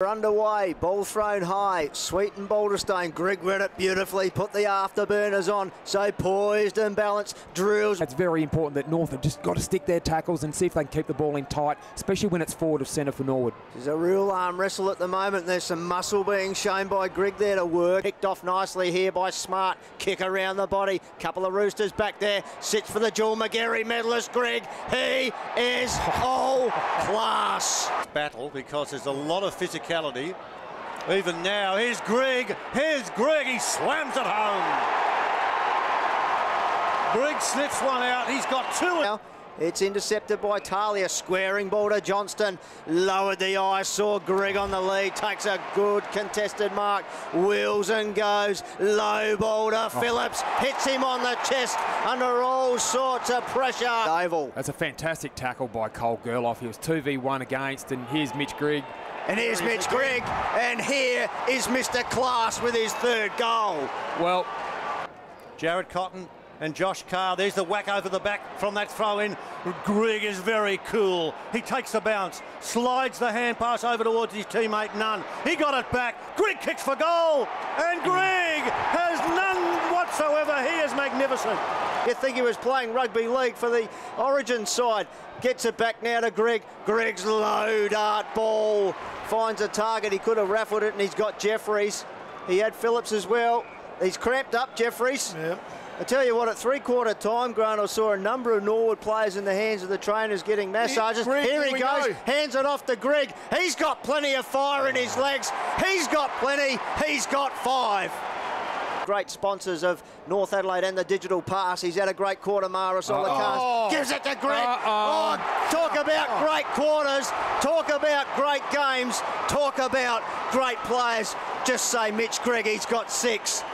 We're underway, ball thrown high, Sweet and Balderstone, Grigg read it beautifully, put the afterburners on, so poised and balanced, drills. It's very important that North have just got to stick their tackles and see if they can keep the ball in tight, especially when it's forward of centre for Norwood. There's a real arm wrestle at the moment, there's some muscle being shown by Grigg there to work. Kicked off nicely here by Smart, kick around the body, couple of Roosters back there, sits for the Joel Magarey medalist, Grigg, he is all class. Battle because there's a lot of physicality even now, here's Grigg. Here's Grigg. He slams it home. Grigg sniffs one out. He's got two. Now, it's intercepted by Talia, squaring ball to Johnston. Lowered the eye, saw Grigg on the lead. Takes a good contested mark. Wheels and goes. Low ball to oh. Phillips. Hits him on the chest under all sorts of pressure. Oval. That's a fantastic tackle by Cole Gerloff. He was 2v1 against, and here's Mitch Grigg. And here's Mitch Grigg, and here is Mr. Class with his third goal. Well, Jared Cotton and Josh Carr. There's the whack over the back from that throw in. Grigg is very cool. He takes the bounce, slides the hand pass over towards his teammate Nunn. He got it back. Grigg kicks for goal, and Grigg has none whatsoever. He is magnificent. You think he was playing rugby league for the Origin side. Gets it back now to Grigg. Grigg's low dart ball. Finds a target. He could have raffled it, and he's got Jeffries. He had Phillips as well. He's cramped up, Jeffries. Yep. I tell you what, at three-quarter time, Grant, I saw a number of Norwood players in the hands of the trainers getting massages. Grigg, here he goes, go. hands it off to Grigg. He's got plenty of fire in his legs. He's got plenty. He's got five great sponsors of North Adelaide and the Digital Pass. He's had a great quarter, Maris on the cars. Oh. Gives it to Grigg. Uh -oh. oh, talk about great quarters. Talk about great games. Talk about great players. Just say Mitch Grigg, he's got six.